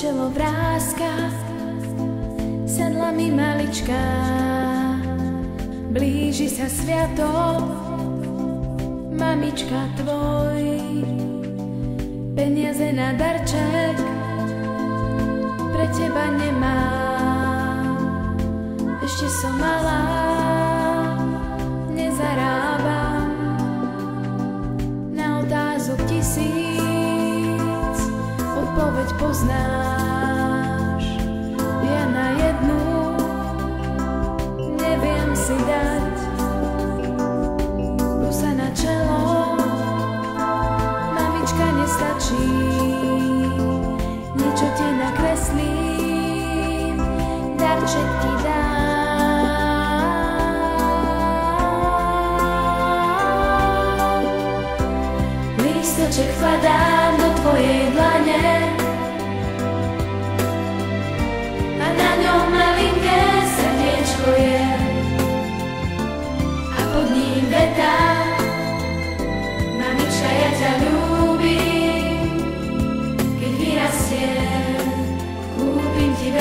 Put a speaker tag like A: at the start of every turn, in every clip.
A: čelo vrázka, sedla mi malička, Blíži sa sviatok, mamička tvoj, peniaze na darček pre teba nemám.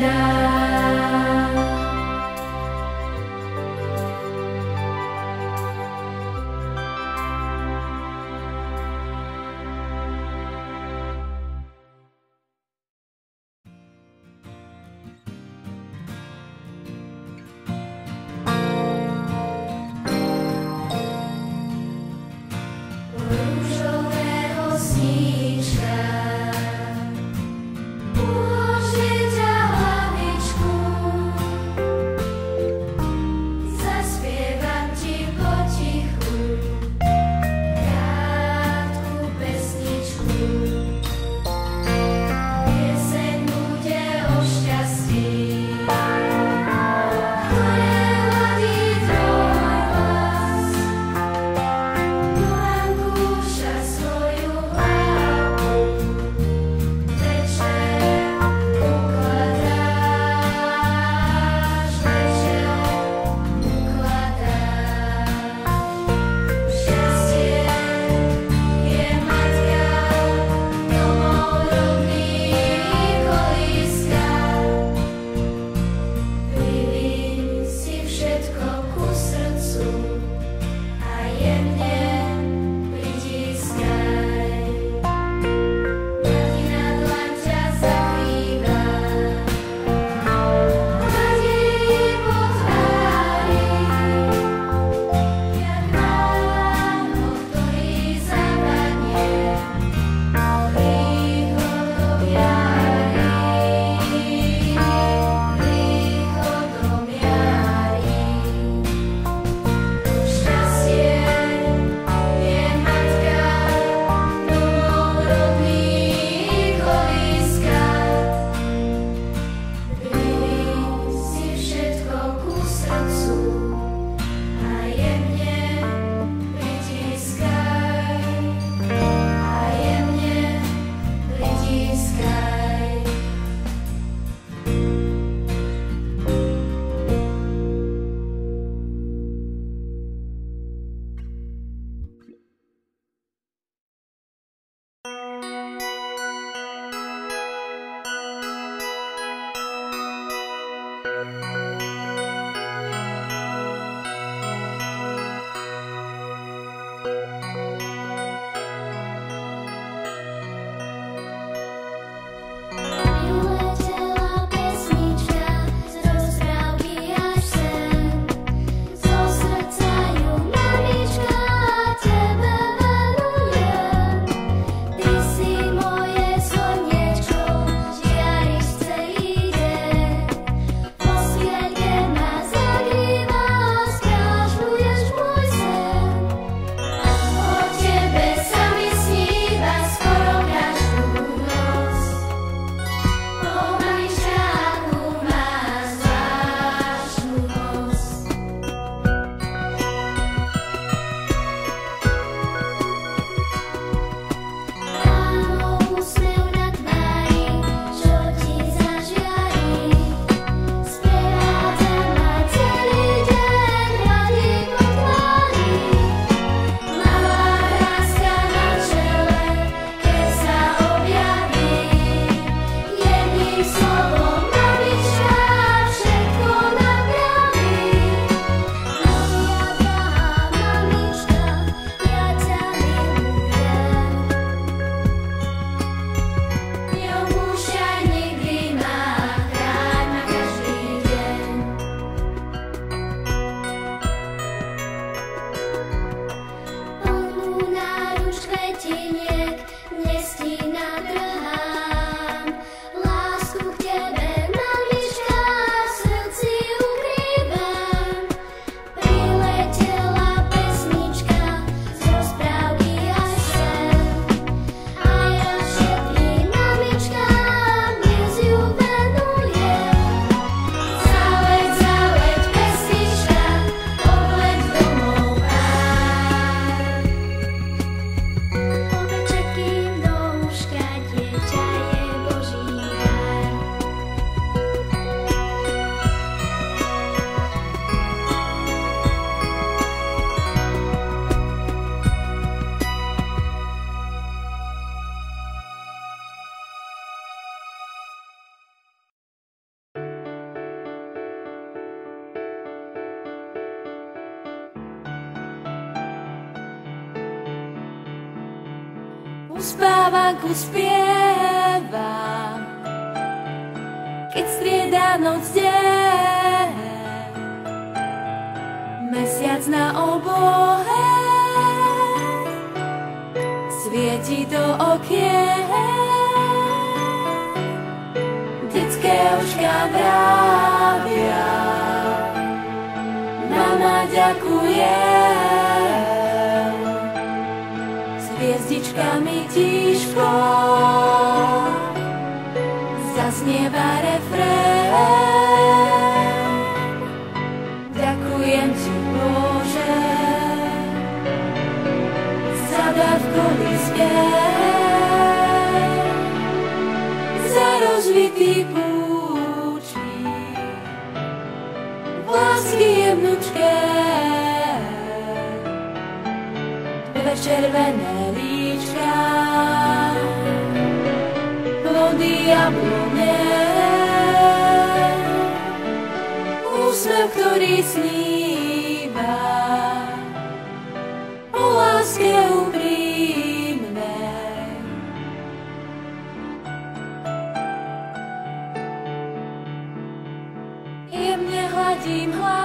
B: now.
A: Spávanku spievam, keď strieda noc deň. Mesiac na oblohe svieti do okien. Detské očka vravia, mama ďakuje tížko zasnieva refrén. Ďakujem ti, Bože, za dávkový spiev, za rozvitý púčik, lásky jemnučké, dve červené jablone. Úsmev, ktorý sníva o láske úprimnej. Jemne hladím hlavu,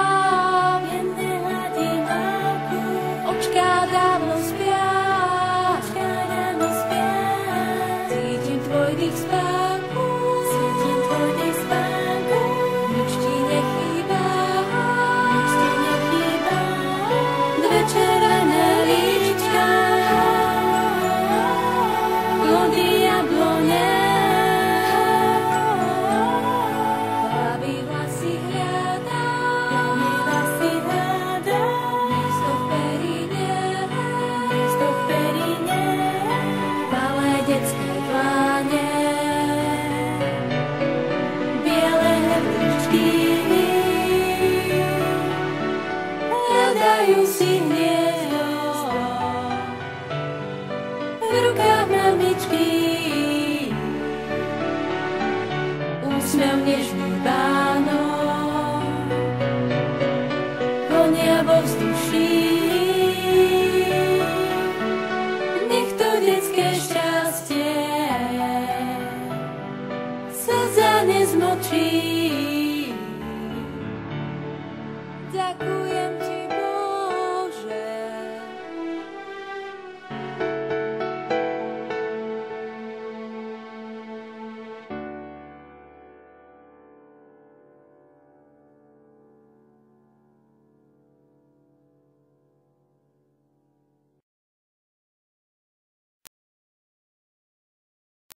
A: úsmev nežný bánov